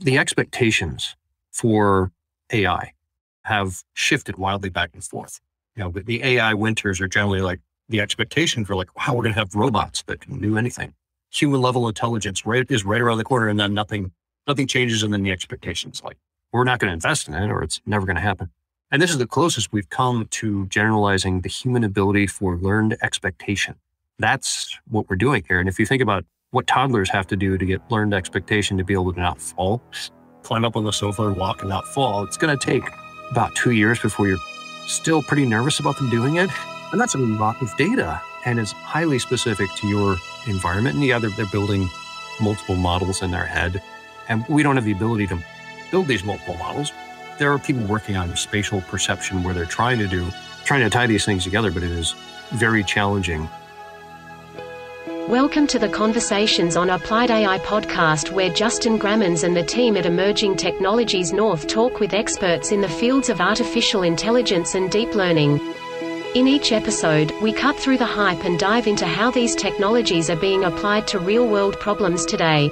the expectations for AI have shifted wildly back and forth. You know, the AI winters are generally like the expectations were like, wow, we're going to have robots that can do anything. Human level intelligence right, is right around the corner, and then nothing nothing changes, and then the expectations like we're not going to invest in it, or it's never going to happen. And this is the closest we've come to generalizing the human ability for learned expectation. That's what we're doing here. And if you think about what toddlers have to do to get learned expectation to be able to not fall, climb up on the sofa and walk and not fall, it's going to take about two years before you're still pretty nervous about them doing it. And that's a lot of data and it's highly specific to your environment. And yeah, they're, they're building multiple models in their head. And we don't have the ability to build these multiple models. There are people working on spatial perception where they're trying to do, trying to tie these things together, but it is very challenging. Welcome to the Conversations on Applied AI podcast, where Justin Grammens and the team at Emerging Technologies North talk with experts in the fields of artificial intelligence and deep learning. In each episode, we cut through the hype and dive into how these technologies are being applied to real world problems today.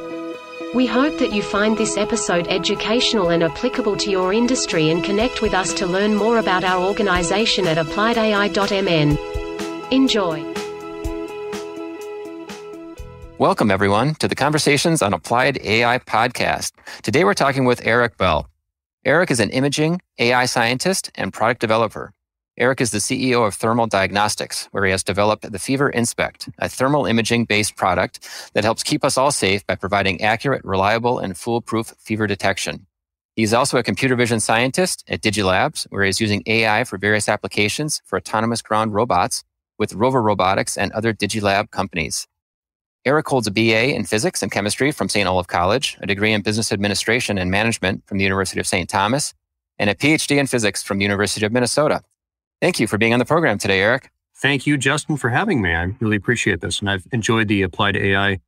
We hope that you find this episode educational and applicable to your industry and connect with us to learn more about our organization at appliedai.mn. Enjoy. Welcome, everyone, to the Conversations on Applied AI podcast. Today, we're talking with Eric Beall. Eric is an imaging AI scientist and product developer. Eric is the CEO of Thermal Diagnostics, where he has developed the Fever Inspect, a thermal imaging based product that helps keep us all safe by providing accurate, reliable, and foolproof fever detection. He's also a computer vision scientist at Digilabs, where he's using AI for various applications for autonomous ground robots with Rover Robotics and other Digilab companies. Eric holds a BA in physics and chemistry from St. Olaf College, a degree in business administration and management from the University of St. Thomas, and a PhD in physics from the University of Minnesota. Thank you for being on the program today, Eric. Thank you, Justin, for having me. I really appreciate this. And I've enjoyed the applied AI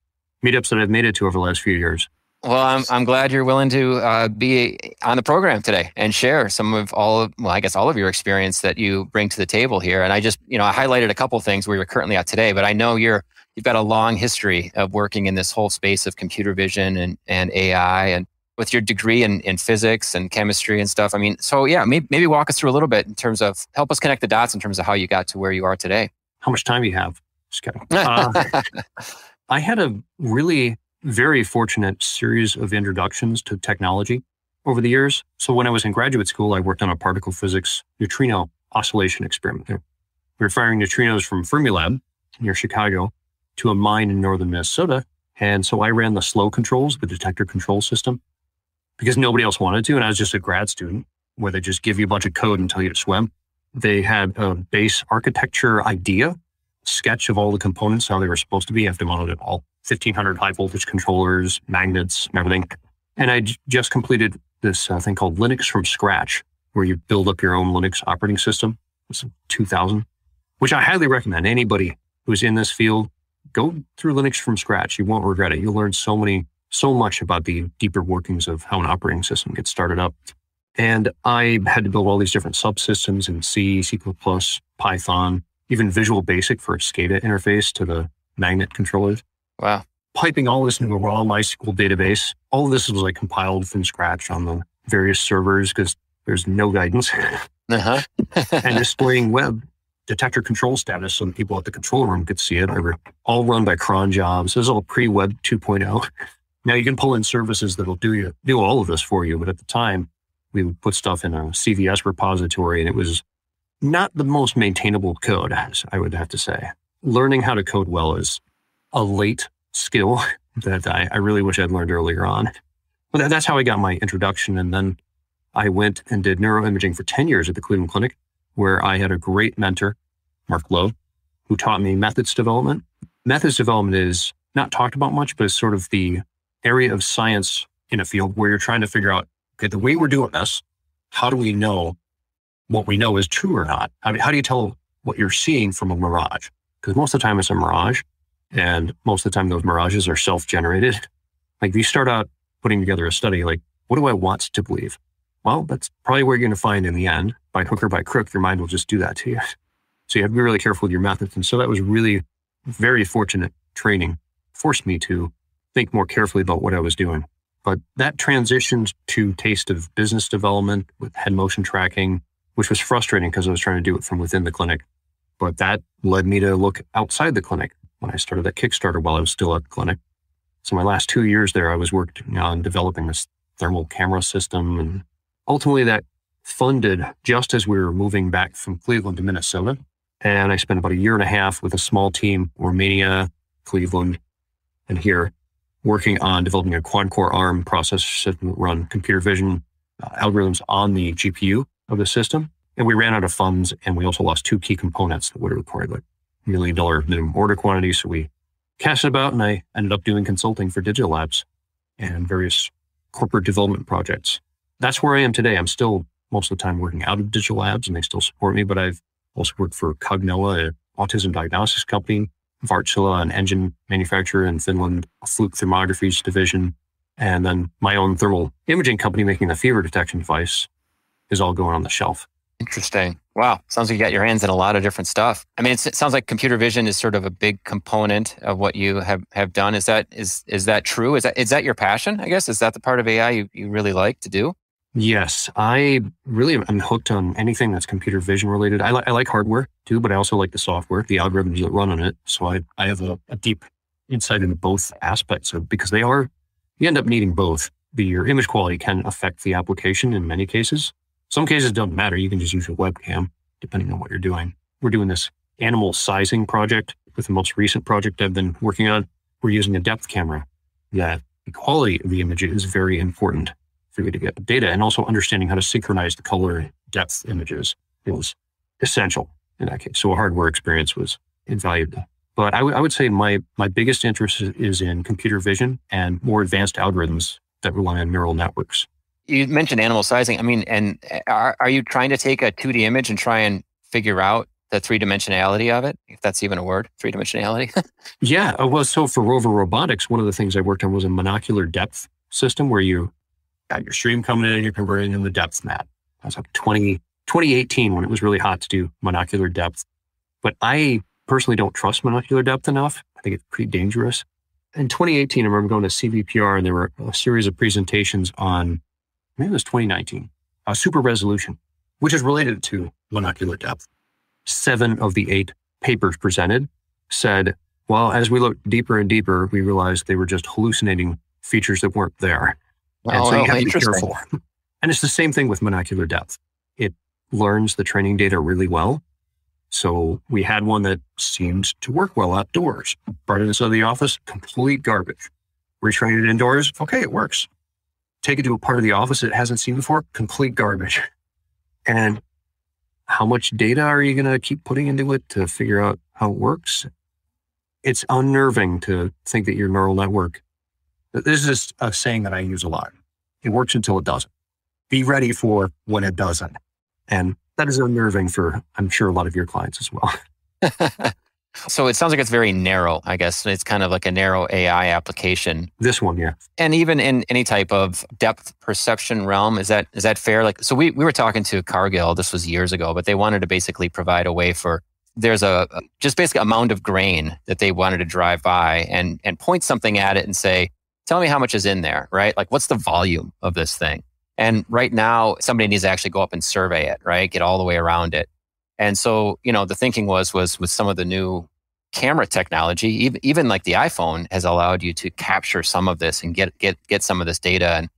meetups that I've made it to over the last few years. Well, I'm, I'm glad you're willing to uh, be on the program today and share some of all of, well, I guess all of your experience that you bring to the table here. And I just, you know, I highlighted a couple things where you're currently at today, but I know you're, you've got a long history of working in this whole space of computer vision and, and AI. And with your degree in, in physics and chemistry and stuff. I mean, so yeah, maybe, maybe walk us through a little bit in terms of help us connect the dots in terms of how you got to where you are today. How much time you have? Just kidding. Uh, I had a really very fortunate series of introductions to technology over the years. So when I was in graduate school, I worked on a particle physics neutrino oscillation experiment. We were firing neutrinos from Fermilab near Chicago to a mine in northern Minnesota. And so I ran the slow controls, the detector control system because nobody else wanted to. And I was just a grad student where they just give you a bunch of code and tell you to swim. They had a base architecture idea, sketch of all the components, how they were supposed to be. I have to mount it all 1500 high voltage controllers, magnets, and everything. And I just completed this uh, thing called Linux from scratch, where you build up your own Linux operating system. It's 2000, which I highly recommend anybody who's in this field go through Linux from scratch. You won't regret it. You'll learn so many so much about the deeper workings of how an operating system gets started up. And I had to build all these different subsystems in C, C++, Python, even Visual Basic for a SCADA interface to the magnet controllers. Wow. Piping all this into a raw MySQL database. All of this was like compiled from scratch on the various servers because there's no guidance. Uh-huh. and displaying web detector control status so the people at the control room could see it. all run by cron jobs. This is all pre-web 2.0. Now you can pull in services that'll do you do all of this for you, but at the time we would put stuff in a CVS repository and it was not the most maintainable code, as I would have to say. Learning how to code well is a late skill that I, I really wish I'd learned earlier on. But that's how I got my introduction. And then I went and did neuroimaging for 10 years at the Cleveland Clinic, where I had a great mentor, Mark Lowe, who taught me methods development. Methods development is not talked about much, but it's sort of the area of science in a field where you're trying to figure out, okay, the way we're doing this, how do we know what we know is true or not? I mean, how do you tell what you're seeing from a mirage? Because most of the time it's a mirage, and most of the time those mirages are self-generated. Like if you start out putting together a study, like what do I want to believe? Well, that's probably where you're going to find in the end, by hook or by crook, your mind will just do that to you. So you have to be really careful with your methods. And so that was really very fortunate training, forced me to think more carefully about what I was doing. But that transitioned to taste of business development with head motion tracking, which was frustrating because I was trying to do it from within the clinic. But that led me to look outside the clinic when I started at Kickstarter while I was still at the clinic. So my last two years there, I was working on developing this thermal camera system. And ultimately that funded just as we were moving back from Cleveland to Minnesota. And I spent about a year and a half with a small team, Romania, Cleveland, and here, working on developing a quad core ARM processor system that run computer vision uh, algorithms on the GPU of the system. And we ran out of funds and we also lost two key components that would have required like million dollar minimum order quantity. So we cashed it about and I ended up doing consulting for Digilabs and various corporate development projects. That's where I am today. I'm still most of the time working out of Digilabs and they still support me, but I've also worked for Cognoa, an autism diagnostics company, Wärtsilä, an engine manufacturer in Finland, a Fluke Thermography's division, and then my own thermal imaging company making the fever detection device is all going on the shelf. Interesting. Wow. Sounds like you got your hands in a lot of different stuff. I mean, it sounds like computer vision is sort of a big component of what you have, have done. Is that is is that true? Is that is that your passion? I guess is that the part of AI you, you really like to do? Yes, I really am hooked on anything that's computer vision related. I, li- I like hardware too, but I also like the software, the algorithms that run on it. So I, I have a, a deep insight into both aspects of because they are, you end up needing both. The, your image quality can affect the application in many cases. Some cases don't matter. You can just use a webcam depending on what you're doing. We're doing this animal sizing project with the most recent project I've been working on. We're using a depth camera. Yeah, the quality of the image is very important for you to get data and also understanding how to synchronize the color depth images was essential in that case. So a hardware experience was invaluable. But I, w- I would say my, my biggest interest is in computer vision and more advanced algorithms that rely on neural networks. You mentioned animal sizing. I mean, and are, are you trying to take a 2D image and try and figure out the three dimensionality of it, if that's even a word, three dimensionality? yeah. Uh, well, so for Rover Robotics, one of the things I worked on was a monocular depth system where you got your stream coming in you're converting in the depth map. That was like 20, 2018 when it was really hot to do monocular depth. But I personally don't trust monocular depth enough. I think it's pretty dangerous. In 2018, I remember going to CVPR and there were a series of presentations on, maybe it was 2019, uh, super resolution, which is related to monocular depth. Seven of the eight papers presented said, well, as we looked deeper and deeper, we realized they were just hallucinating features that weren't there. And so oh, you have to be careful. And it's the same thing with monocular depth. It learns the training data really well. So we had one that seemed to work well outdoors. Brought it inside the office, complete garbage. Retrain it indoors. Okay, it works. Take it to a part of the office it hasn't seen before, complete garbage. And how much data are you going to keep putting into it to figure out how it works? It's unnerving to think that your neural network this is a saying that I use a lot. It works until it doesn't. Be ready for when it doesn't. And that is unnerving for, I'm sure, a lot of your clients as well. so it sounds like it's very narrow, I guess. It's kind of like a narrow AI application. This one, yeah. And even in any type of depth perception realm, is that is that fair? Like so we, we were talking to Cargill, this was years ago, but they wanted to basically provide a way for there's a just basically a mound of grain that they wanted to drive by and and point something at it and say, tell me how much is in there, right? Like, what's the volume of this thing? And right now, somebody needs to actually go up and survey it, right? Get all the way around it. And so, you know, the thinking was, was with some of the new camera technology, even, even like the iPhone has allowed you to capture some of this and get, get, get some of this data. And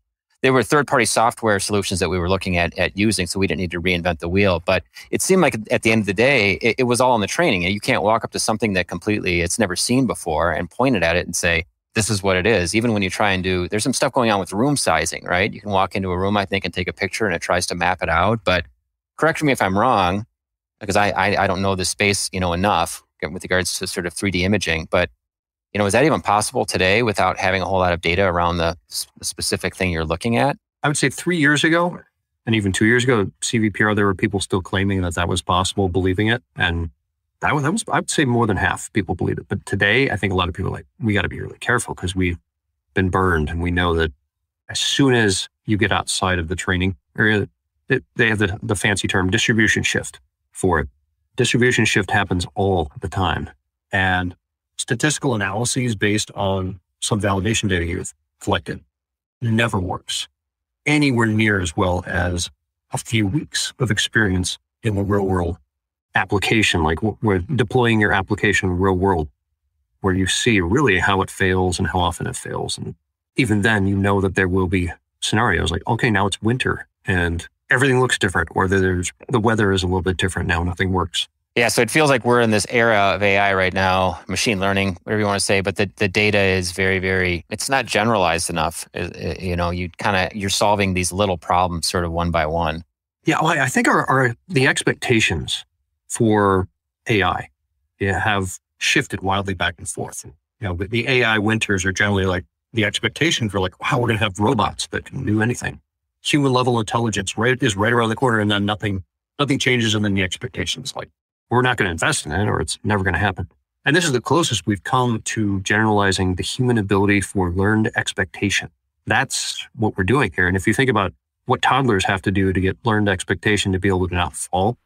there were third party software solutions that we were looking at, at using. So we didn't need to reinvent the wheel, but it seemed like at the end of the day, it, it was all in the training. And you can't walk up to something that completely it's never seen before and point it at it and say, this is what it is. Even when you try and do, there's some stuff going on with room sizing, right? You can walk into a room, I think, and take a picture and it tries to map it out. But correct me if I'm wrong, because I, I, I don't know the space, you know, enough with regards to sort of 3D imaging. But, you know, is that even possible today without having a whole lot of data around the specific thing you're looking at? I would say three years ago, and even two years ago, CVPR, there were people still claiming that that was possible, believing it. And that was, that was, I would say more than half people believe it. But today, I think a lot of people are like, we got to be really careful because we've been burned and we know that as soon as you get outside of the training area, it, they have the, the fancy term distribution shift for it. Distribution shift happens all the time. And statistical analyses based on some validation data you've collected never works anywhere near as well as a few weeks of experience in the real world application, like we're deploying your application in real world, where you see really how it fails and how often it fails. And even then, you know that there will be scenarios like, okay, now it's winter and everything looks different, or there's the weather is a little bit different now, nothing works. Yeah, so it feels like we're in this era of AI right now, machine learning, whatever you want to say, but the, the data is very, very, it's not generalized enough. You know, you kind of, you're solving these little problems sort of one by one. Yeah, well, I think our, our the expectations for AI have shifted wildly back and forth. You know, the AI winters are generally like the expectations for like, wow, we're going to have robots that can do anything. Human level intelligence right is right around the corner, and then nothing nothing changes, and then the expectations like we're not going to invest in it or it's never going to happen. And this is the closest we've come to generalizing the human ability for learned expectation. That's what we're doing here. And if you think about what toddlers have to do to get learned expectation to be able to not fall,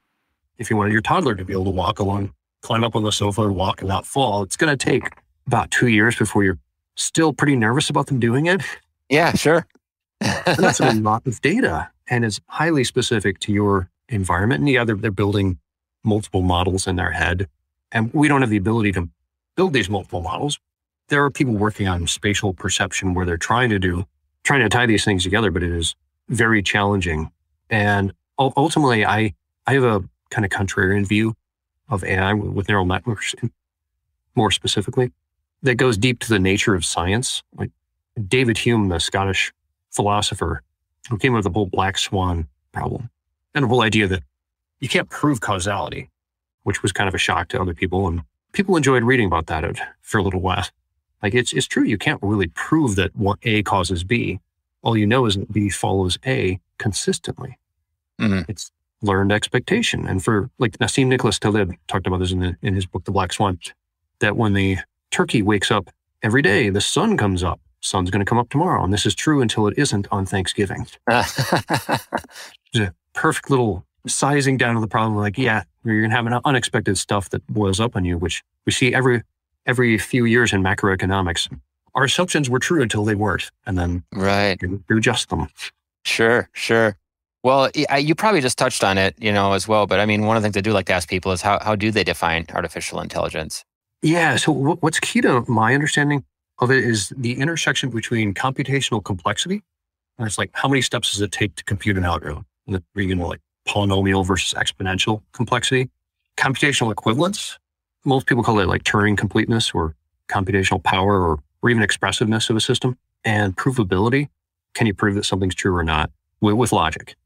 if you wanted your toddler to be able to walk along, climb up on the sofa and walk and not fall, it's going to take about two years before you're still pretty nervous about them doing it. Yeah, sure. that's a lot of data and it's highly specific to your environment. And yeah, they're, they're building multiple models in their head. And we don't have the ability to build these multiple models. There are people working on spatial perception where they're trying to do, trying to tie these things together, but it is very challenging. And ultimately, I, I have a kind of contrarian view of AI with neural networks, more specifically, that goes deep to the nature of science. Like David Hume, the Scottish philosopher, who came up with the whole black swan problem and the whole idea that you can't prove causality, which was kind of a shock to other people. And people enjoyed reading about that for a little while. Like it's, it's true. You can't really prove that what A causes B. All you know is that B follows A consistently. Mm-hmm. It's learned expectation. And for like Nassim Nicholas Taleb talked about this in, the, in his book, The Black Swan, that when the turkey wakes up every day, the sun comes up. Sun's going to come up tomorrow. And this is true until it isn't on Thanksgiving. it's a perfect little sizing down to the problem like, yeah, you're going to have an unexpected stuff that boils up on you, which we see every every few years in macroeconomics. Our assumptions were true until they weren't, and then right you adjust them. Sure, sure. Well, you probably just touched on it, you know, as well. But I mean, one of the things I do like to ask people is how how do they define artificial intelligence? Yeah. So what's key to my understanding of it is the intersection between computational complexity and it's like how many steps does it take to compute an algorithm? And are you going to like polynomial versus exponential complexity. Computational equivalence, most people call it like Turing completeness or computational power or, or even expressiveness of a system. And provability, can you prove that something's true or not with, with logic?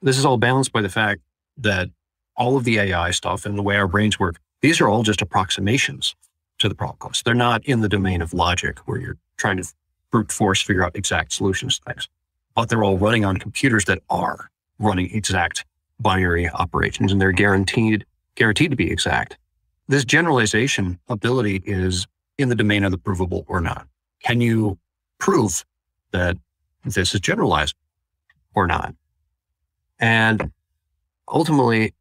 This is all balanced by the fact that all of the AI stuff and the way our brains work, these are all just approximations to the problem. problems. They're not in the domain of logic where you're trying to brute force figure out exact solutions to things, but they're all running on computers that are running exact binary operations and they're guaranteed guaranteed to be exact. This generalization ability is in the domain of the provable or not. Can you prove that this is generalized or not? And ultimately,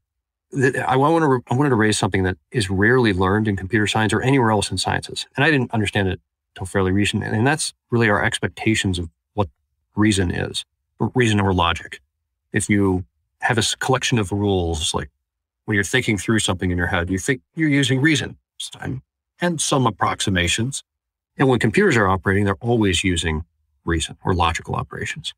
I to I wanted to raise something that is rarely learned in computer science or anywhere else in sciences, and I didn't understand it until fairly recent. And that's really our expectations of what reason is, reason or logic. If you have a collection of rules. Like when you're thinking through something in your head, you think you're using reason this time and some approximations. And when computers are operating, they're always using reason or logical operations.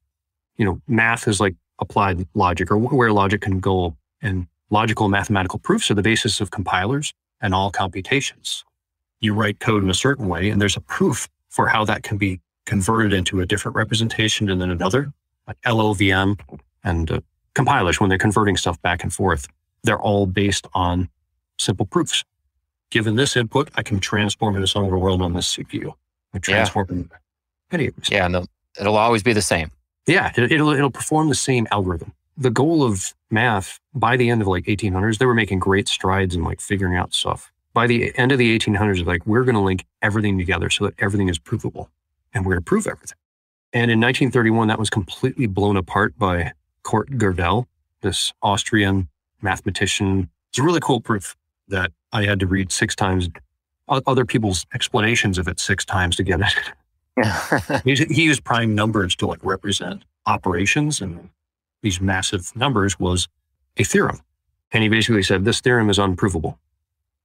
You know, math is like applied logic or where logic can go and logical mathematical proofs are the basis of compilers and all computations. You write code in a certain way and there's a proof for how that can be converted into a different representation and then another, like LLVM and uh, compilers, when they're converting stuff back and forth, they're all based on simple proofs. Given this input, I can transform into some other world on this CPU. I transform yeah. any Yeah, and it'll always be the same. Yeah, it, it'll it'll perform the same algorithm. The goal of math by the end of like 1800s, they were making great strides in like figuring out stuff. By the end of the 1800s, like we're going to link everything together so that everything is provable, and we're going to prove everything. And in 1931, that was completely blown apart by Kurt Gödel, this Austrian mathematician. It's a really cool proof that I had to read six times other people's explanations of it six times to get it. he used prime numbers to like represent operations and these massive numbers was a theorem. And he basically said this theorem is unprovable.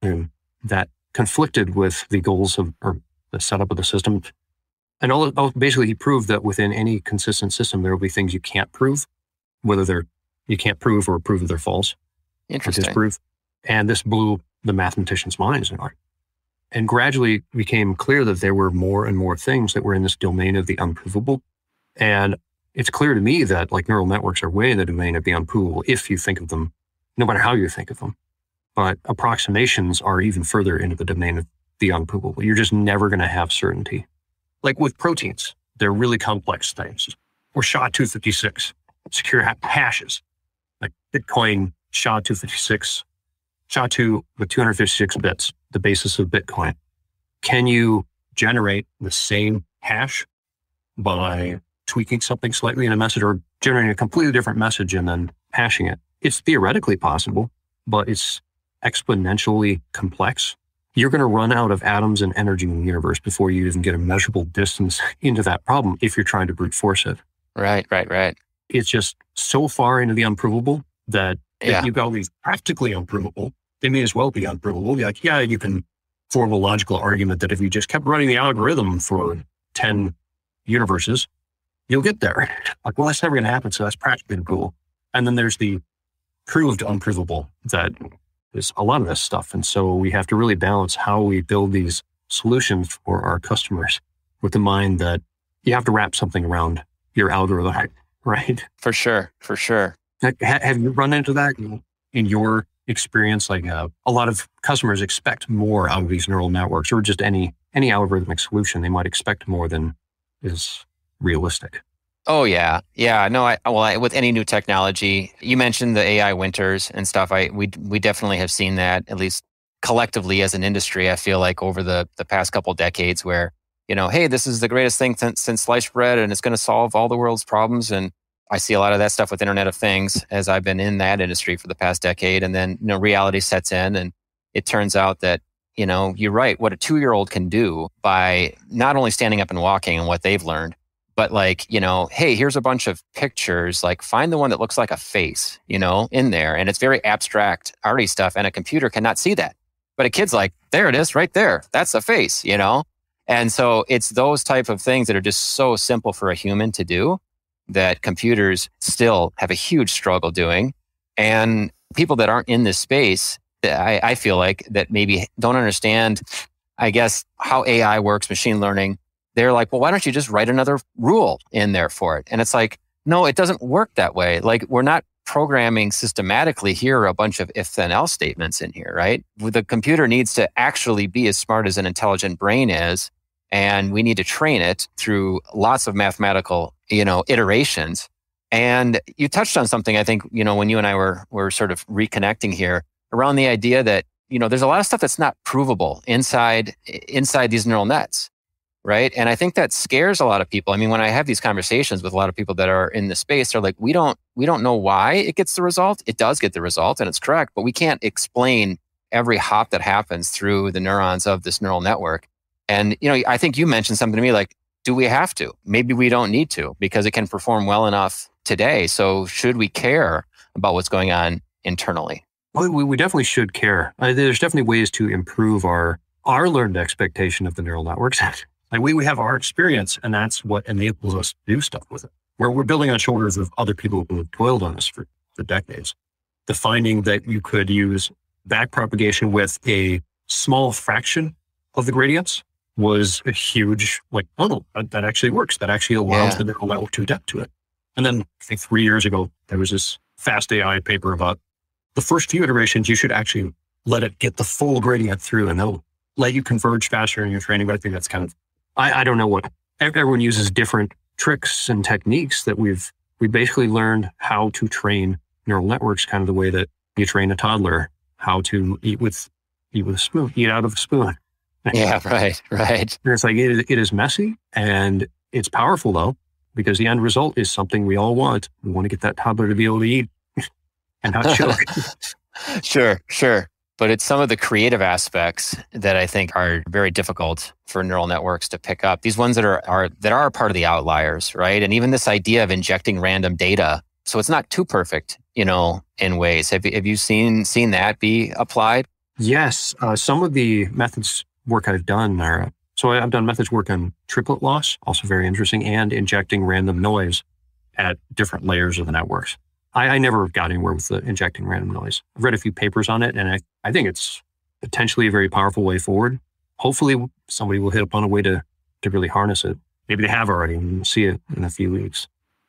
And that conflicted with the goals of or the setup of the system. And all, all basically he proved that within any consistent system there will be things you can't prove, whether they're you can't prove or prove that they're false. Interesting. Disprove. And this blew the mathematicians' minds. And gradually became clear that there were more and more things that were in this domain of the unprovable. And it's clear to me that like neural networks are way in the domain of the unprovable if you think of them, no matter how you think of them. But approximations are even further into the domain of the unprovable. You're just never going to have certainty. Like with proteins, they're really complex things. Or SHA-256, secure hashes. Like Bitcoin SHA-256, SHA-2 with 256 bits, the basis of Bitcoin. Can you generate the same hash by tweaking something slightly in a message or generating a completely different message and then hashing it? It's theoretically possible, but it's exponentially complex. You're going to run out of atoms and energy in the universe before you even get a measurable distance into that problem if you're trying to brute force it. Right, right, right. It's just so far into the unprovable that yeah. If you've got all these practically unprovable, they may as well be unprovable. Like, yeah, you can form a logical argument that if you just kept running the algorithm for 10 universes, you'll get there. Like, well, that's never going to happen. So that's practically unprovable. And then there's the proved unprovable that is a lot of this stuff. And so we have to really balance how we build these solutions for our customers with the mind that you have to wrap something around your algorithm, right? For sure. For sure. Have you run into that in your experience? Like uh, a lot of customers expect more out of these neural networks, or just any any algorithmic solution. They might expect more than is realistic. Oh yeah, yeah. No, I well, I, with any new technology, you mentioned the AI winters and stuff. I we we definitely have seen that at least collectively as an industry. I feel like over the the past couple decades, where you know, hey, this is the greatest thing since, since sliced bread, and it's going to solve all the world's problems, and I see a lot of that stuff with Internet of Things as I've been in that industry for the past decade. And then, you know, reality sets in and it turns out that, you know, you're right. What a two year old can do by not only standing up and walking and what they've learned, but like, you know, hey, here's a bunch of pictures. Like, find the one that looks like a face, you know, in there. And it's very abstract, arty stuff. And a computer cannot see that. But a kid's like, there it is right there. That's a face, you know? And so it's those type of things that are just so simple for a human to do that computers still have a huge struggle doing. And people that aren't in this space, I, I feel like that maybe don't understand, I guess, how AI works, machine learning. They're like, well, why don't you just write another rule in there for it? And it's like, no, it doesn't work that way. Like, we're not programming systematically here a bunch of if then else statements in here, right? The computer needs to actually be as smart as an intelligent brain is. And we need to train it through lots of mathematical you know, iterations. And you touched on something, I think, you know, when you and I were, were sort of reconnecting here around the idea that, you know, there's a lot of stuff that's not provable inside, inside these neural nets. Right. And I think that scares a lot of people. I mean, when I have these conversations with a lot of people that are in the space, they're like, we don't, we don't know why it gets the result. It does get the result and it's correct, but we can't explain every hop that happens through the neurons of this neural network. And, you know, I think you mentioned something to me like, do we have to? Maybe we don't need to because it can perform well enough today. So should we care about what's going on internally? Well, we, we definitely should care. Uh, there's definitely ways to improve our our learned expectation of the neural networks. like we, we have our experience and that's what enables us to do stuff with it. Where we're building on shoulders of other people who have toiled on this for, for decades. The finding that you could use back propagation with a small fraction of the gradients was a huge, like, oh, that, that actually works. That actually allows yeah. the neural network to adapt to it. And then I think three years ago, there was this fast AI paper about the first few iterations, you should actually let it get the full gradient through and they'll let you converge faster in your training. But I think that's kind of, I, I don't know what, everyone uses different tricks and techniques that we've, we basically learned how to train neural networks kind of the way that you train a toddler, how to eat with, eat with a spoon, eat out of a spoon. Yeah, right, right. And it's like it, it is messy and it's powerful though, because the end result is something we all want. We want to get that toddler to be able to eat and not choke. sure, sure. but it's some of the creative aspects that I think are very difficult for neural networks to pick up. These ones that are, are that are part of the outliers, right? And even this idea of injecting random data, so it's not too perfect, you know, in ways. Have you, have you seen seen that be applied? Yes, uh, some of the methods work I've done so I've done methods work on triplet loss, also very interesting, and injecting random noise at different layers of the networks. I, I never got anywhere with the injecting random noise. I've read a few papers on it, and I, I think it's potentially a very powerful way forward. Hopefully, somebody will hit upon a way to, to really harness it. Maybe they have already, and we'll see it in a few weeks.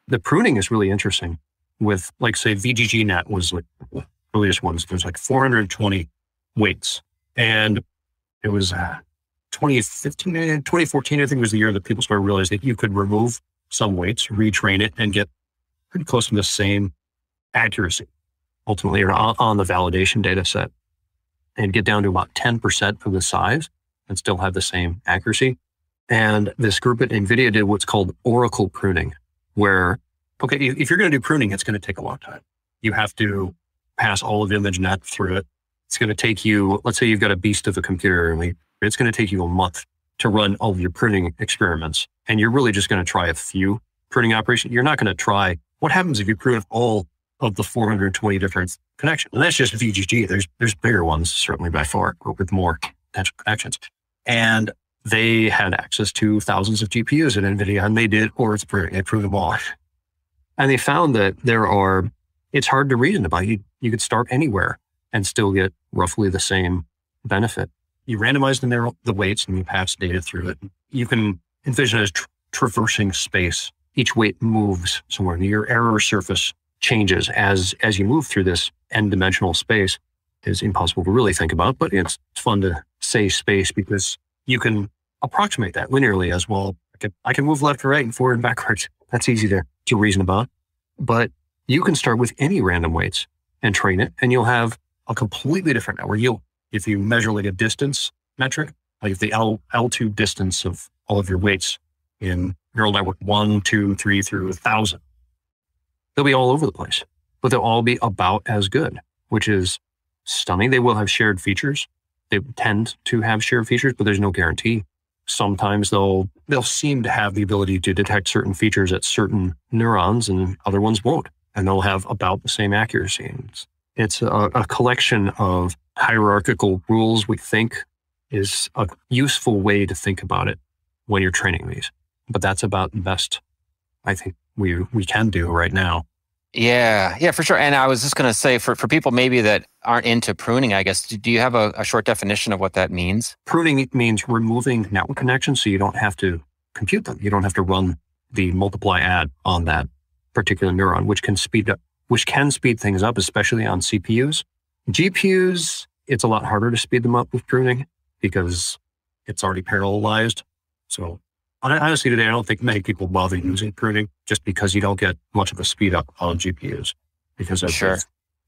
The pruning is really interesting with, like, say, VGGNet was like the earliest ones. There's like 420 weights. And it was uh, 2015, 2014, I think was the year that people started realizing that you could remove some weights, retrain it, and get pretty close to the same accuracy ultimately on, on the validation data set and get down to about 10% of the size and still have the same accuracy. And this group at NVIDIA did what's called oracle pruning, where, okay, if you're going to do pruning, it's going to take a long time. You have to pass all of ImageNet through it. It's going to take you, let's say you've got a beast of a computer and it's going to take you a month to run all of your pruning experiments. And you're really just going to try a few pruning operations. You're not going to try what happens if you print all of the 420 different connections. And that's just VGG. There's, there's bigger ones, certainly by far, with more potential connections. And they had access to thousands of GPUs at NVIDIA and they did, or it's they proved them all. And they found that there are, it's hard to reason about. You, you could start anywhere and still get roughly the same benefit. You randomize the, the weights and you pass data through it. You can envision as tra- traversing space. Each weight moves somewhere. Your error surface changes as as you move through this n dimensional space is impossible to really think about, but it's fun to say space because you can approximate that linearly as well. I can, I can move left to right and forward and backwards. That's easy to, to reason about. But you can start with any random weights and train it, and you'll have a completely different network. You'll, if you measure like a distance metric, like the L, L2 distance of all of your weights in neural network one, two, three through a thousand, They'll be all over the place, but they'll all be about as good, which is stunning. They will have shared features. They tend to have shared features, but there's no guarantee. Sometimes they'll they'll seem to have the ability to detect certain features at certain neurons, and other ones won't, and they'll have about the same accuracy. It's, it's a, a collection of hierarchical rules. We think is a useful way to think about it when you're training these, but that's about the best I think we we can do right now. Yeah, yeah, for sure. And I was just going to say, for, for people maybe that aren't into pruning, I guess, do you have a, a short definition of what that means? Pruning means removing network connections so you don't have to compute them. You don't have to run the multiply add on that particular neuron, which can speed up, which can speed things up, especially on CPUs. GPUs, it's a lot harder to speed them up with pruning because it's already parallelized. So honestly, today, I don't think many people bother using pruning just because you don't get much of a speed up on GPUs. Because of sure.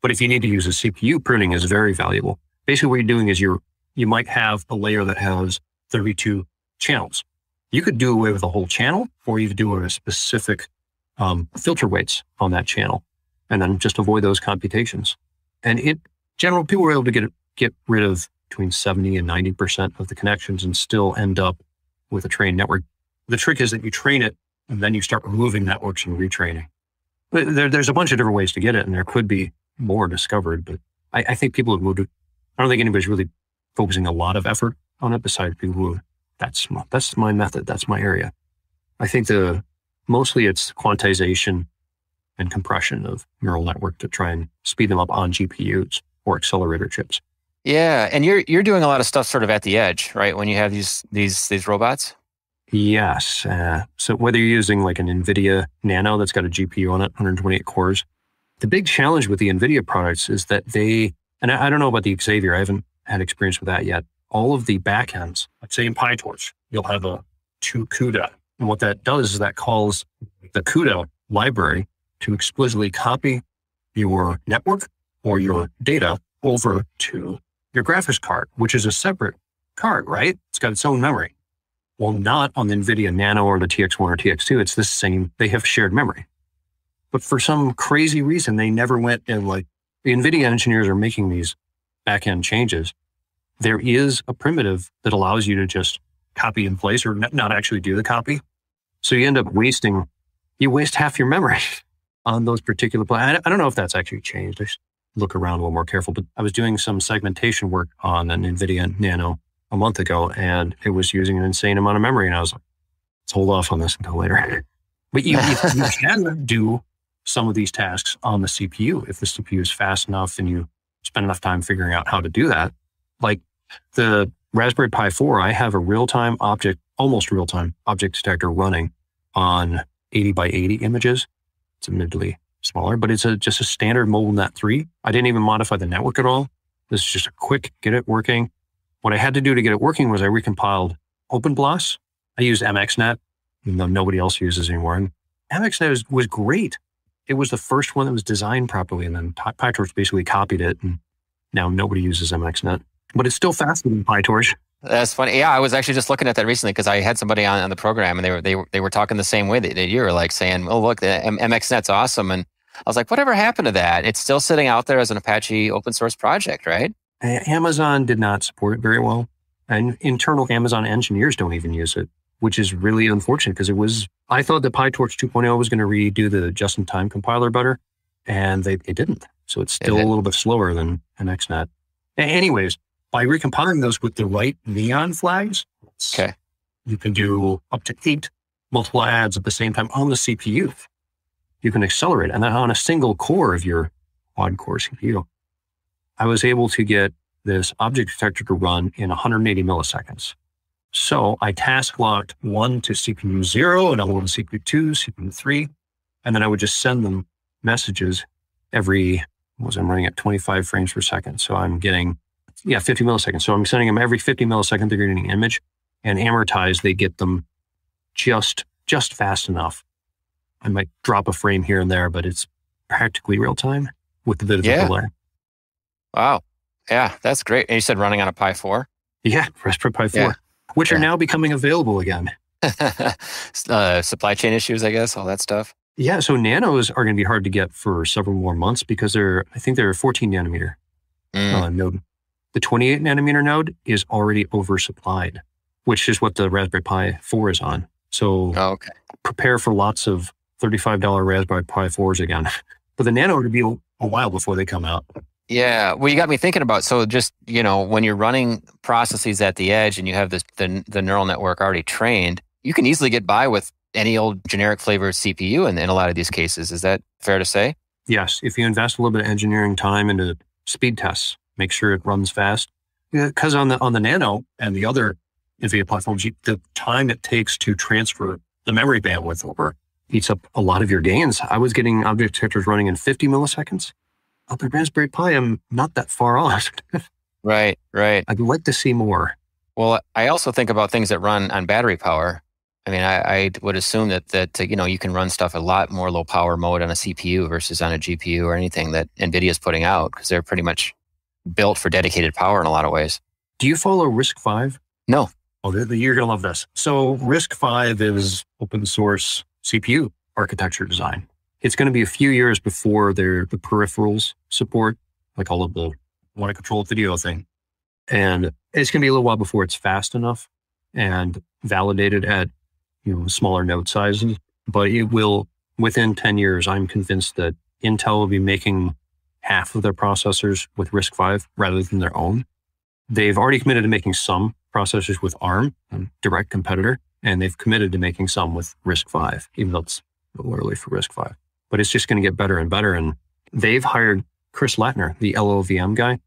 But if you need to use a CPU, pruning is very valuable. Basically, what you're doing is you're, you might have a layer that has 32 channels. You could do away with a whole channel, or you could do away with specific um, filter weights on that channel, and then just avoid those computations. And in general, people were able to get get rid of between 70 and 90 percent of the connections and still end up with a trained network the trick is that you train it and then you start removing networks and retraining. There, there's a bunch of different ways to get it, and there could be more discovered. But I, I think people have moved. I don't think anybody's really focusing a lot of effort on it besides people who that's my, that's my method. That's my area. I think the mostly it's quantization and compression of neural network to try and speed them up on GPUs or accelerator chips. Yeah, and you're you're doing a lot of stuff sort of at the edge, right? When you have these these these robots. Yes. Uh, so whether you're using like an NVIDIA Nano that's got a GPU on it, 128 cores, the big challenge with the NVIDIA products is that they, and I, I don't know about the Xavier, I haven't had experience with that yet. All of the backends, let's say in PyTorch, you'll have a two CUDA. And what that does is that calls the CUDA library to explicitly copy your network or your data over to your graphics card, which is a separate card, right? It's got its own memory. Well, not on the NVIDIA Nano or the TX1 or TX2. It's the same. They have shared memory. But for some crazy reason, they never went and like the NVIDIA engineers are making these backend changes, there is a primitive that allows you to just copy in place or not actually do the copy. So you end up wasting, you waste half your memory on those particular. plans. I don't know if that's actually changed. I should look around a little more careful, but I was doing some segmentation work on an NVIDIA Nano a month ago and it was using an insane amount of memory. And I was like, let's hold off on this until later. But you, you, you can do some of these tasks on the CPU if the CPU is fast enough and you spend enough time figuring out how to do that. Like the Raspberry Pi 4, I have a real time object, almost real time object detector running on 80 by 80 images. It's admittedly smaller, but it's a, just a standard MobileNet 3. I didn't even modify the network at all. This is just a quick get it working. What I had to do to get it working was I recompiled OpenBLAS. I used MXNet, even though nobody else uses anymore. And MXNet was, was great. It was the first one that was designed properly, and then PyTorch basically copied it, and now nobody uses MXNet. But it's still faster than PyTorch. That's funny. Yeah, I was actually just looking at that recently because I had somebody on, on the program, and they were they were they were talking the same way that, that you were like saying, "Oh, look, the MXNet's awesome," and I was like, "Whatever happened to that? It's still sitting out there as an Apache open source project, right?" Amazon did not support it very well. And internal Amazon engineers don't even use it, which is really unfortunate because it was, I thought that PyTorch 2.0 was going to redo the just in time compiler better, and they, they didn't. So it's still a little bit slower than MXNet. Anyways, by recompiling those with the right neon flags, okay. you can do up to eight multiple ads at the same time on the CPU. You can accelerate and then on a single core of your quad core CPU. I was able to get this object detector to run in 180 milliseconds. So I task locked one to CPU zero, another one to CPU two, CPU three, and then I would just send them messages every, was I'm running at 25 frames per second. So I'm getting, yeah, 50 milliseconds. So I'm sending them every 50 milliseconds, they're getting an image and amortized, they get them just, just fast enough. I might drop a frame here and there, but it's practically real time with a bit of yeah. a delay. Wow. Yeah, that's great. And you said running on a Pi 4? Yeah, Raspberry Pi 4, yeah. which yeah. are now becoming available again. uh, supply chain issues, I guess, all that stuff. Yeah, so nanos are going to be hard to get for several more months because they're, I think they're 14 nanometer mm. uh, node. The 28 nanometer node is already oversupplied, which is what the Raspberry Pi 4 is on. So oh, okay. prepare for lots of $35 Raspberry Pi 4s again. But the nano will be a while before they come out. Yeah, well, you got me thinking about so just you know when you're running processes at the edge and you have this the the neural network already trained, you can easily get by with any old generic flavored CPU in, in a lot of these cases. Is that fair to say? Yes, if you invest a little bit of engineering time into speed tests, make sure it runs fast. Because on the on the Nano and the other NVIDIA platforms, the time it takes to transfer the memory bandwidth over eats up a lot of your gains. I was getting object detectors running in 50 milliseconds on the Raspberry Pi, I'm not that far off. right, right. I'd like to see more. Well, I also think about things that run on battery power. I mean, I, I would assume that that you know you can run stuff a lot more low power mode on a CPU versus on a GPU or anything that NVIDIA is putting out because they're pretty much built for dedicated power in a lot of ways. Do you follow RISC-V? No. Oh, you're gonna love this. So RISC-V is open source CPU architecture design it's going to be a few years before their the peripherals support, like all of the want to control video thing. And it's going to be a little while before it's fast enough and validated at you know smaller node sizes. But it will within 10 years, I'm convinced that Intel will be making half of their processors with RISC-V rather than their own. They've already committed to making some processors with ARM, a direct competitor, and they've committed to making some with RISC-V, even though it's a little early for RISC-V but it's just going to get better and better. And they've hired Chris Lattner, the LLVM guy,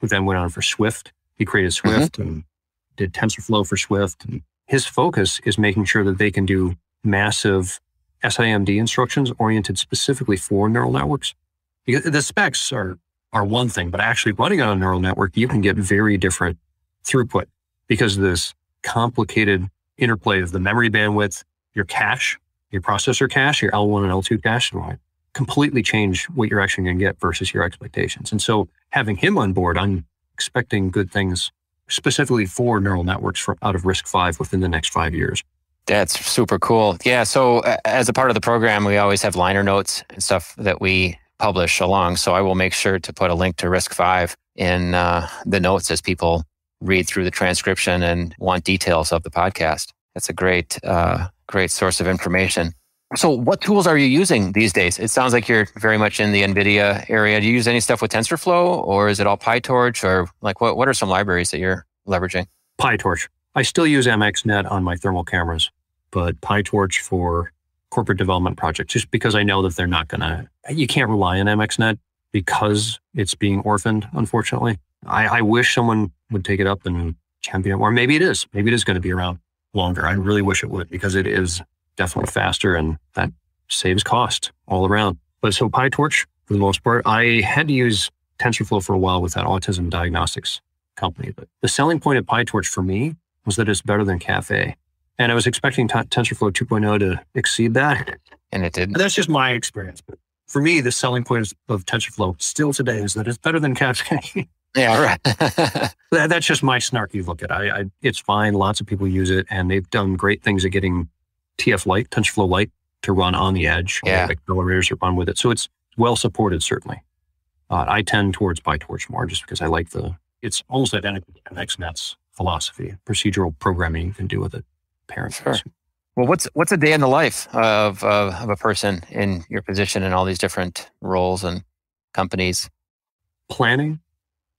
who then went on for Swift. He created mm-hmm. Swift mm-hmm. and did TensorFlow for Swift. And his focus is making sure that they can do massive SIMD instructions oriented specifically for neural networks. Because the specs are, are one thing, but actually running on a neural network, you can get very different throughput because of this complicated interplay of the memory bandwidth, your cache, your processor cache, your L1 and L2 cache, will completely change what you're actually going to get versus your expectations. And so having him on board, I'm expecting good things specifically for neural networks for, out of RISC-V within the next five years. That's super cool. Yeah. So as a part of the program, we always have liner notes and stuff that we publish along. So I will make sure to put a link to RISC-V in uh, the notes as people read through the transcription and want details of the podcast. That's a great, uh, great source of information. So, what tools are you using these days? It sounds like you're very much in the NVIDIA area. Do you use any stuff with TensorFlow or is it all PyTorch or like what, what are some libraries that you're leveraging? PyTorch. I still use MXNet on my thermal cameras, but PyTorch for corporate development projects, just because I know that they're not going to, you can't rely on MXNet because it's being orphaned, unfortunately. I, I wish someone would take it up and champion it, or maybe it is. Maybe it is going to be around longer. I really wish it would because it is definitely faster and that saves cost all around. But so PyTorch, for the most part, I had to use TensorFlow for a while with that autism diagnostics company. But the selling point of PyTorch for me was that it's better than Caffe. And I was expecting t- TensorFlow 2.0 to exceed that. And it didn't. That's just my experience. But for me, the selling point of TensorFlow still today is that it's better than Caffe. yeah, right. that, that's just my snarky look at it. I, I, it's fine. Lots of people use it, and they've done great things at getting TF Lite, TensorFlow Lite, to run on the edge. Yeah. Accelerators that run with it. So it's well supported, certainly. Uh, I tend towards PyTorch more just because I like the, it's almost identical to MXNet's philosophy, procedural programming you can do with it. Parents. Sure. Well, what's what's a day in the life of uh, of a person in your position in all these different roles and companies? Planning,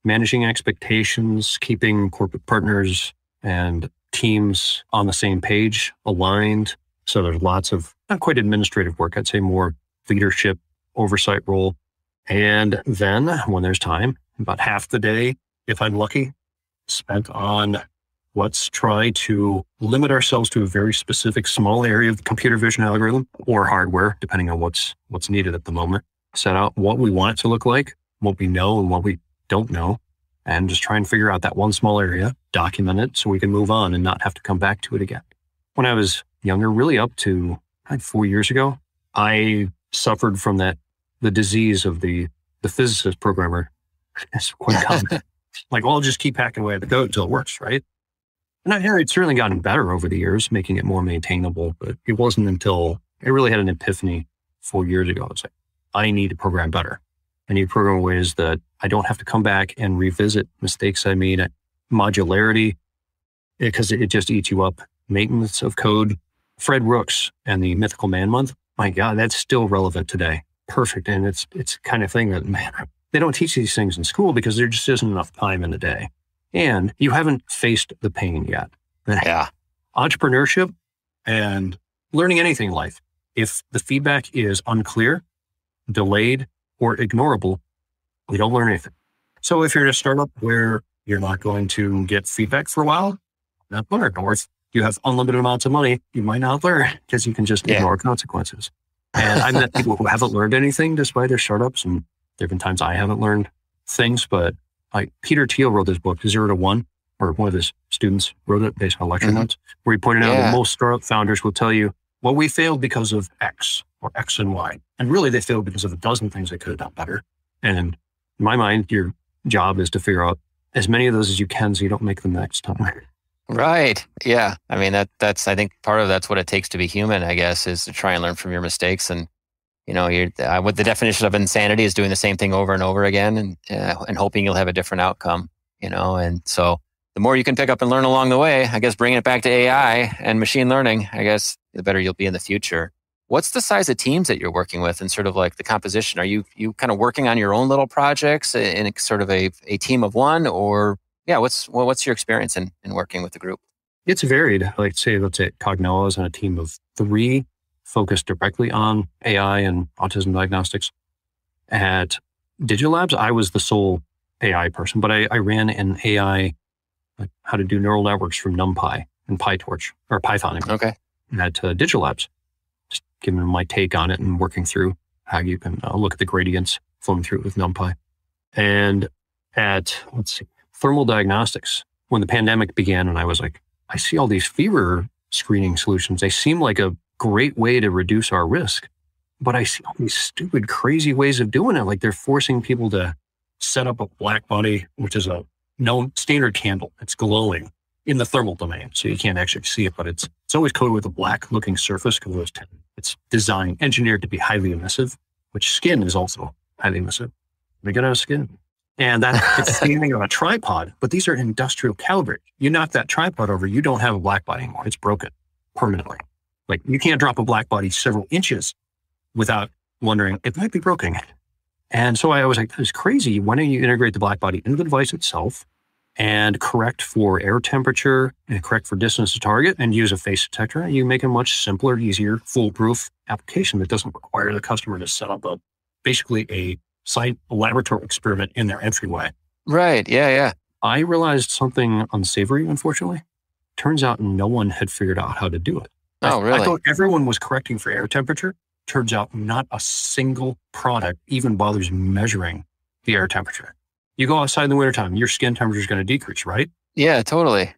managing expectations, keeping corporate partners and teams on the same page, aligned. So there's lots of not quite administrative work, I'd say more leadership oversight role. And then when there's time, about half the day, if I'm lucky, spent on let's try to limit ourselves to a very specific small area of the computer vision algorithm or hardware, depending on what's what's needed at the moment. Set out what we want it to look like, what we know and what we don't know, and just try and figure out that one small area, document it so we can move on and not have to come back to it again. When I was younger, really up to like four years ago, I suffered from that, the disease of the, the physicist programmer. It's quite common. like, well, I'll just keep hacking away at the code until it works, right? And I, it's certainly gotten better over the years, making it more maintainable, but it wasn't until I really had an epiphany four years ago. I was like, I need to program better. I need to program ways that I don't have to come back and revisit mistakes I made. Modularity, eh, because it just eats you up. Maintenance of code. Fred Brooks and the Mythical Man Month. My God, that's still relevant today. Perfect. And it's it's kind of thing that man, they don't teach these things in school because there just isn't enough time in the day. And you haven't faced the pain yet. Yeah. Entrepreneurship and learning anything in life. If the feedback is unclear, delayed, or ignorable, we don't learn anything. So if you're in a startup where you're not going to get feedback for a while, not learn. Or if you have unlimited amounts of money, you might not learn because you can just yeah. ignore consequences. And I've met people who haven't learned anything despite their startups. And there have been times I haven't learned things, but like Peter Thiel wrote this book, Zero to One, or one of his students wrote it based on lecture mm-hmm. notes, where he pointed yeah. out that most startup founders will tell you, well, we failed because of X or X and Y. And really they failed because of a dozen things they could have done better. And in my mind, your job is to figure out as many of those as you can so you don't make them next time. Right. Yeah. I mean that that's I think part of that's what it takes to be human, I guess, is to try and learn from your mistakes and you know, you're uh, what the definition of insanity is doing the same thing over and over again and uh, and hoping you'll have a different outcome, you know. And so the more you can pick up and learn along the way, I guess bringing it back to AI and machine learning, I guess the better you'll be in the future. What's the size of teams that you're working with and sort of like the composition? Are you you kind of working on your own little projects in sort of a, a team of one or yeah, what's well, what's your experience in, in working with the group? It's varied. Like say, let's say Cognoa is on a team of three focused directly on AI and autism diagnostics. At Digilabs, I was the sole AI person, but I, I ran an AI like how to do neural networks from NumPy and PyTorch or Python. Okay. At uh, Digilabs, just giving them my take on it and working through how you can uh, look at the gradients flowing through it with NumPy. And at let's see, thermal diagnostics, when the pandemic began, and I was like, I see all these fever screening solutions. They seem like a great way to reduce our risk, but I see all these stupid, crazy ways of doing it. Like they're forcing people to set up a black body, which is a known standard candle. It's glowing in the thermal domain. So you can't actually see it, but it's, it's always coated with a black looking surface because it's designed, engineered to be highly emissive, which skin is also highly emissive. We get our skin. And that it's standing on a tripod, but these are industrial caliber. You knock that tripod over, you don't have a black body anymore. It's broken permanently. Like you can't drop a black body several inches without wondering it might be broken. And so I was like, this is crazy. Why don't you integrate the black body into the device itself and correct for air temperature and correct for distance to target and use a face detector? You make a much simpler, easier, foolproof application that doesn't require the customer to set up a basically a site a laboratory experiment in their entryway. Right. Yeah. Yeah. I realized something unsavory, unfortunately. Turns out no one had figured out how to do it. Oh, really? I thought everyone was correcting for air temperature. Turns out not a single product even bothers measuring the air temperature. You go outside in the wintertime, your skin temperature is going to decrease, right? Yeah, totally.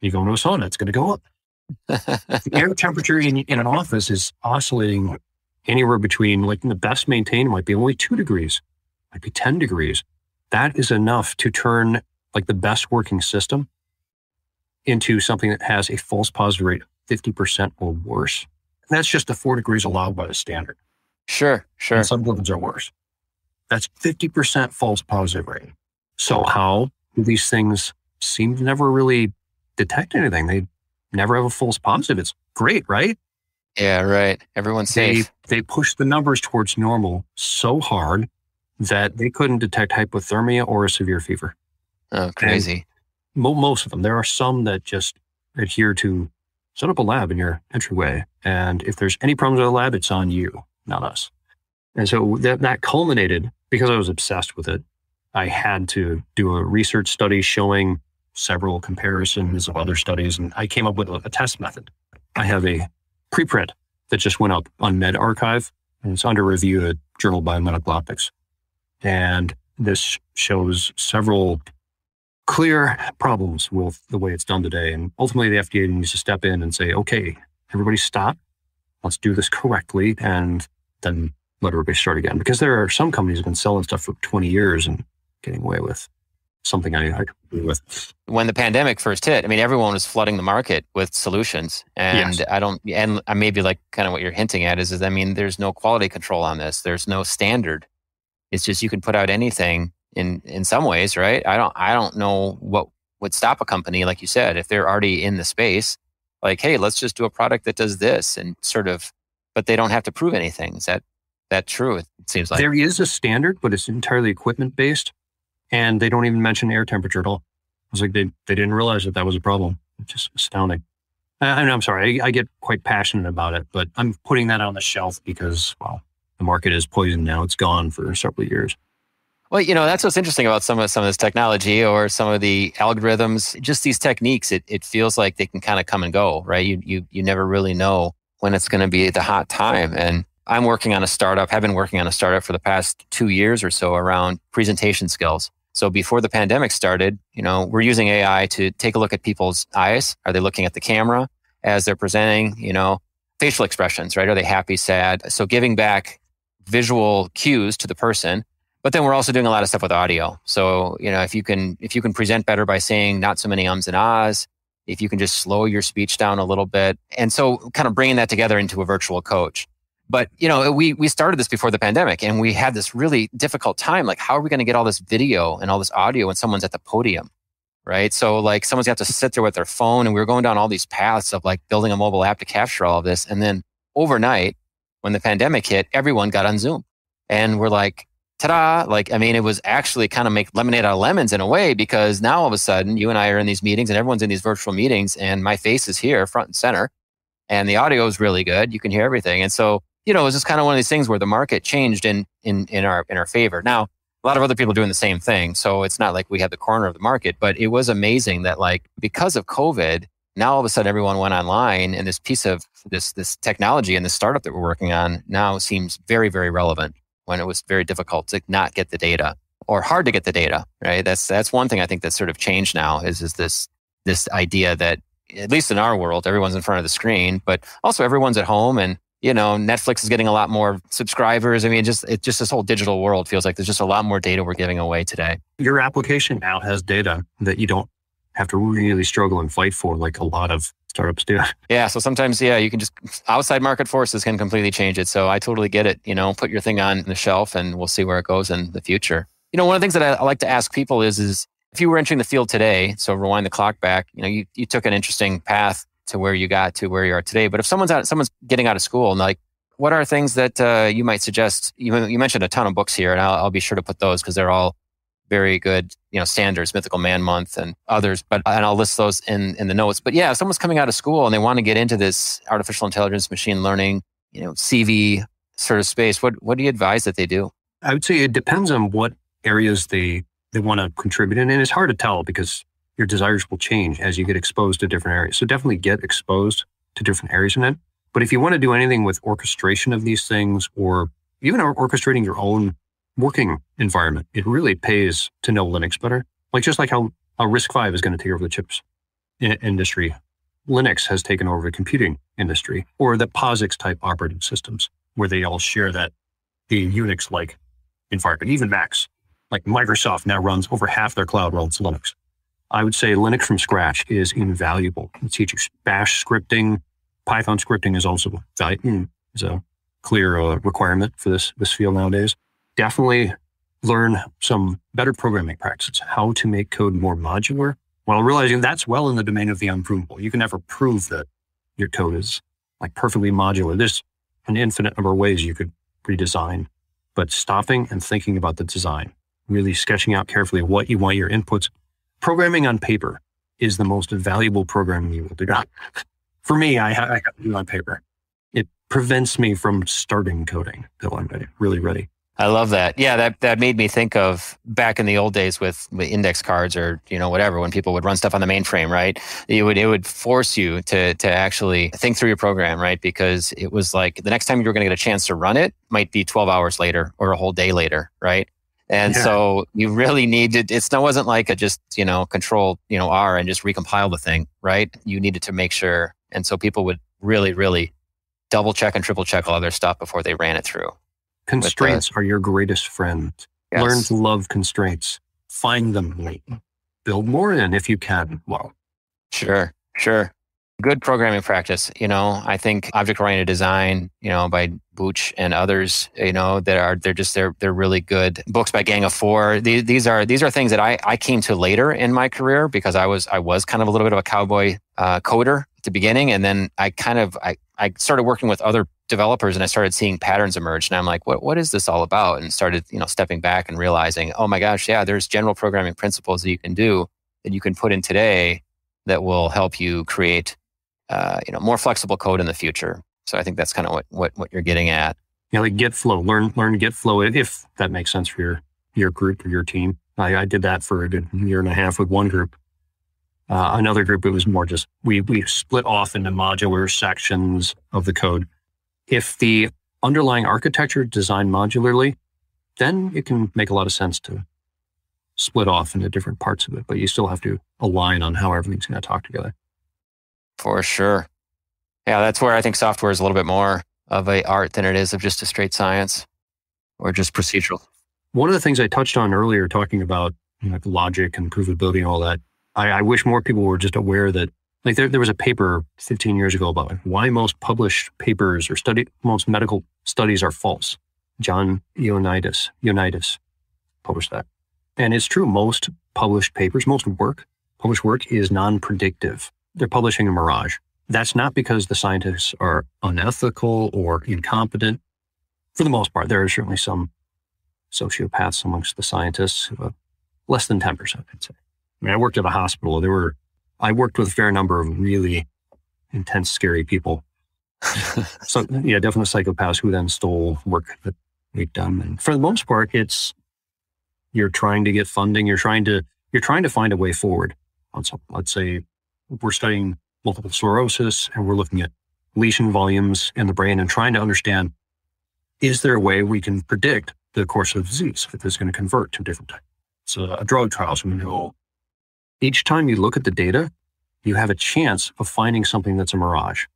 You go into a sauna, it's going to go up. the air temperature in, in an office is oscillating anywhere between, like the best maintained might be only two degrees, might be 10 degrees. That is enough to turn like the best working system into something that has a false positive rate 50% or worse. And that's just the four degrees allowed by the standard. Sure, sure. And some buildings are worse. That's 50% false positive rate. So how do these things seem to never really detect anything? They never have a false positive. It's great, right? Yeah, right. Everyone's safe. They, they push the numbers towards normal so hard that they couldn't detect hypothermia or a severe fever. Oh, crazy. Mo- most of them. There are some that just adhere to set up a lab in your entryway. And if there's any problems with the lab, it's on you, not us. And so that, that culminated because I was obsessed with it. I had to do a research study showing several comparisons of other studies, and I came up with a, a test method. I have a preprint that just went up on medRxiv, and it's under review at Journal of Biomedical Optics. And this shows several clear problems with the way it's done today. And ultimately, the FDA needs to step in and say, okay, everybody stop. Let's do this correctly. And then let everybody start again. Because there are some companies that have been selling stuff for 20 years and getting away with something I, I agree with. When the pandemic first hit, I mean, everyone was flooding the market with solutions. And yes. I don't, and I maybe like kind of what you're hinting at is, is, I mean, there's no quality control on this. There's no standard. It's just you can put out anything in in some ways, right? I don't I don't know what would stop a company like you said if they're already in the space. Like, hey, let's just do a product that does this and sort of, but they don't have to prove anything. Is that that true? It seems like there is a standard, but it's entirely equipment based, and they don't even mention air temperature at all. I was like, they they didn't realize that that was a problem. It's just astounding. I, I'm sorry, I, I get quite passionate about it, but I'm putting that on the shelf because, well, the market is poisoned now. It's gone for several years. Well, you know, that's what's interesting about some of some of this technology or some of the algorithms, just these techniques, it, it feels like they can kind of come and go, right? You you you never really know when it's going to be the hot time. And I'm working on a startup, have been working on a startup for the past two years or so around presentation skills. So before the pandemic started, you know, we're using AI to take a look at people's eyes. Are they looking at the camera as they're presenting? You know, facial expressions, right? Are they happy, sad? So giving back visual cues to the person but then we're also doing a lot of stuff with audio. So, you know, if you can if you can present better by saying not so many ums and ahs, if you can just slow your speech down a little bit. And so kind of bringing that together into a virtual coach. But, you know, we we started this before the pandemic and we had this really difficult time like how are we going to get all this video and all this audio when someone's at the podium? Right? So like someone's got to sit there with their phone and we were going down all these paths of like building a mobile app to capture all of this and then overnight when the pandemic hit, everyone got on Zoom. And we're like, ta-da. Like i mean it was actually kind of make lemonade out of lemons in a way because now all of a sudden you and i are in these meetings and everyone's in these virtual meetings and my face is here front and center and the audio is really good. You can hear everything. And so you know it was just kind of one of these things where the market changed in in in our in our favor. Now a lot of other people doing the same thing so it's not like we had the corner of the market but it was amazing that like because of covid now all of a sudden everyone went online and this piece of this this technology and this startup that we're working on now seems very very relevant when it was very difficult to not get the data or hard to get the data, right? That's that's one thing I think that's sort of changed now is is this this idea that at least in our world, everyone's in front of the screen, but also everyone's at home and you know, Netflix is getting a lot more subscribers. I mean, just it just this whole digital world feels like there's just a lot more data we're giving away today. Your application now has data that you don't have to really struggle and fight for like a lot of startups do. Yeah. So sometimes, yeah, you can just outside market forces can completely change it. So I totally get it. You know, put your thing on the shelf and we'll see where it goes in the future. You know, one of the things that I, like to ask people is, is if you were entering the field today, so rewind the clock back, you know, you, you took an interesting path to where you got to where you are today. But if someone's out, someone's getting out of school and like, what are things that uh, you might suggest? You, you mentioned a ton of books here, and I'll, I'll be sure to put those because they're all very good, you know, standards, Mythical Man Month and others. But and I'll list those in in the notes. But yeah, if someone's coming out of school and they want to get into this artificial intelligence, machine learning, you know, CV sort of space, what what do you advise that they do? I would say it depends on what areas they they want to contribute in, and it's hard to tell because your desires will change as you get exposed to different areas. So definitely get exposed to different areas in it. But if you want to do anything with orchestration of these things or even orchestrating your own working environment, it really pays to know Linux better. Like just like how, how RISC-V is going to take over the chips industry, Linux has taken over the computing industry, or the POSIX type operating systems, where they all share that the Unix-like environment, even Macs. Like Microsoft now runs over half their cloud runs Linux. I would say Linux from scratch is invaluable. It teaches bash scripting. Python scripting is also is a clear uh, requirement for this, this field nowadays. Definitely learn some better programming practices, how to make code more modular while realizing that's well in the domain of the unprovable. You can never prove that your code is like perfectly modular. There's an infinite number of ways you could redesign, but stopping and thinking about the design, really sketching out carefully what you want your inputs programming on paper is the most valuable programming you will do. For me, I, have to do on paper. It prevents me from starting coding until I'm ready, really ready. I love that. Yeah, that that made me think of back in the old days with, with index cards or you know whatever when people would run stuff on the mainframe, right? It would it would force you to to actually think through your program, right? Because it was like the next time you were going to get a chance to run it might be 12 hours later or a whole day later, right? And yeah. so you really needed, it's, it wasn't like a just, you know, control, you know, R and just recompile the thing, right? You needed to make sure. And so people would really, really double check and triple check all their stuff before they ran it through. Constraints are your greatest friend. Yes. Learn to love constraints. Find them. Build more in if you can. Well, sure, sure good programming practice. You know, I think object oriented design, you know, by Booch and others, you know, that are they're just they're they're really good books by Gang of Four. These, these are these are things that I I came to later in my career because I was I was kind of a little bit of a cowboy uh, coder the beginning, and then I kind of I I started working with other developers and I started seeing patterns emerge, and I'm like, what what is this all about? And started you know stepping back and realizing, oh my gosh, yeah, there's general programming principles that you can do that you can put in today that will help you create uh, you know, more flexible code in the future. So I think that's kind of what, what, what you're getting at. Yeah, like git flow, learn, learn git flow if that makes sense for your, your group or your team. I, I did that for a good year and a half with one group. Uh, another group, it was more just, we, we split off into modular sections of the code. If the underlying architecture designed modularly, then it can make a lot of sense to split off into different parts of it, but you still have to align on how everything's going to talk together. For sure. Yeah, that's where I think software is a little bit more of a art than it is of just a straight science or just procedural. One of the things I touched on earlier, talking about you know, logic and provability and all that, I, I, wish more people were just aware that, like, there, there was a paper 15 years ago about why most published papers or study, most medical studies are false. John Ioannidis, Ioannidis published that. And it's true, most published papers, most work, published work is non predictive they're publishing a mirage. That's not because the scientists are unethical or incompetent. For the most part, there are certainly some sociopaths amongst the scientists, less than 10%, I'd say. I mean, I worked at a hospital. There were, I worked with a fair number of really intense, scary people. so yeah, definitely psychopaths who then stole work that we've done. And for the most part, it's, you're trying to get funding. You're trying to, you're trying to find a way forward on something. Let's say we're studying multiple sclerosis and we're looking at lesion volumes in the brain and trying to understand is there a way we can predict the course of disease if it's going to convert to a different type? So a drug trial. So we know each time you look at the data, you have a chance of finding something that's a mirage.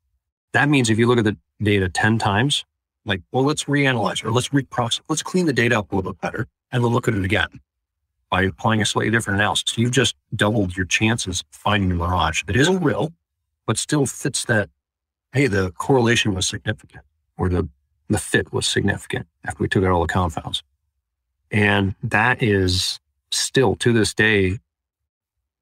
That means if you look at the data 10 times, like, well, let's reanalyze or let's reprocess, let's clean the data up a little bit better and we'll look at it again by applying a slightly different analysis. You've just doubled your chances of finding a mirage that isn't real, but still fits that, hey, the correlation was significant or the, the fit was significant after we took out all the confounds. And that is still to this day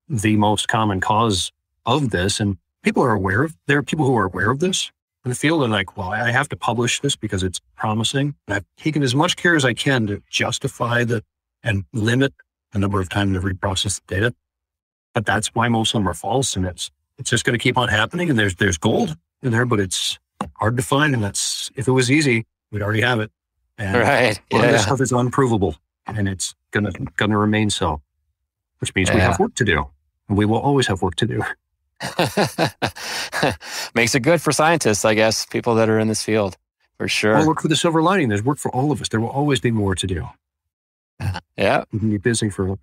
the most common cause of this. And people are aware of, there are people who are aware of this in the field and like, well, I have to publish this because it's promising. And I've taken as much care as I can to justify the and limit the number of times to reprocess the data. But that's why most of them are false. And it's, it's just going to keep on happening. And there's, there's gold in there, but it's hard to find. And that's, if it was easy, we'd already have it. And right. Yeah. this stuff is unprovable and it's gonna gonna remain so, which means yeah. we have work to do, we will always have work to do. Makes it good for scientists, I guess, people that are in this field, for sure. Well, look for the silver lining. There's work for all of us. There will always be more to do. Yeah, we can be busy for.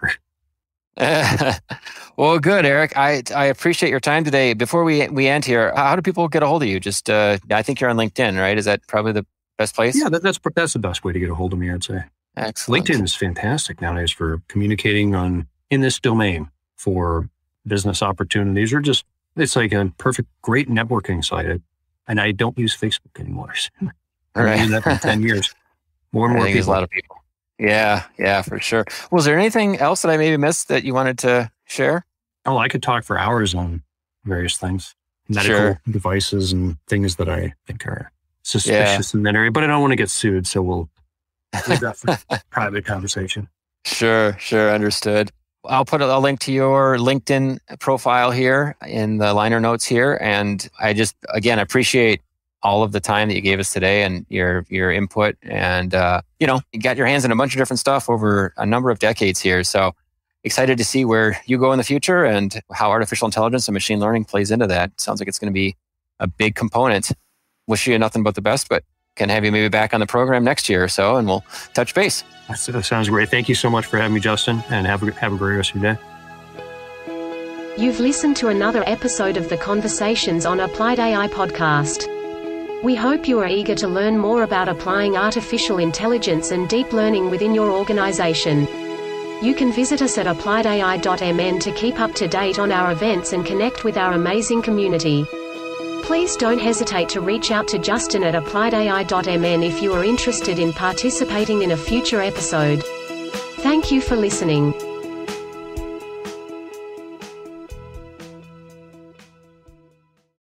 well, good, Eric. I I appreciate your time today. Before we we end here, how do people get a hold of you? Just uh, I think you're on LinkedIn, right? Is that probably the best place? Yeah, that, that's that's the best way to get a hold of me. I'd say. Excellent. LinkedIn is fantastic nowadays for communicating on in this domain for business opportunities or just it's like a perfect, great networking site. And I don't use Facebook anymore. I've right. that for 10 years. More and more people. a lot of people. Yeah, yeah, for sure. Was there anything else that I maybe missed that you wanted to share? Oh, I could talk for hours on various things, medical sure. devices and things that I think are suspicious yeah. in that area, but I don't want to get sued. So we'll leave that for private conversation. Sure, sure. Understood. I'll put a link to your LinkedIn profile here in the liner notes here. And I just, again, appreciate all of the time that you gave us today and your, your input. And, uh, you know, you got your hands in a bunch of different stuff over a number of decades here. So excited to see where you go in the future and how artificial intelligence and machine learning plays into that. Sounds like it's going to be a big component. Wish you nothing but the best, but can have you maybe back on the program next year or so and we'll touch base. That sounds great. Thank you so much for having me, Justin, and have a, have a great rest of your day. You've listened to another episode of the Conversations on Applied AI podcast. We hope you are eager to learn more about applying artificial intelligence and deep learning within your organization. You can visit us at appliedai.mn to keep up to date on our events and connect with our amazing community. Please don't hesitate to reach out to Justin at appliedai.mn if you are interested in participating in a future episode. Thank you for listening.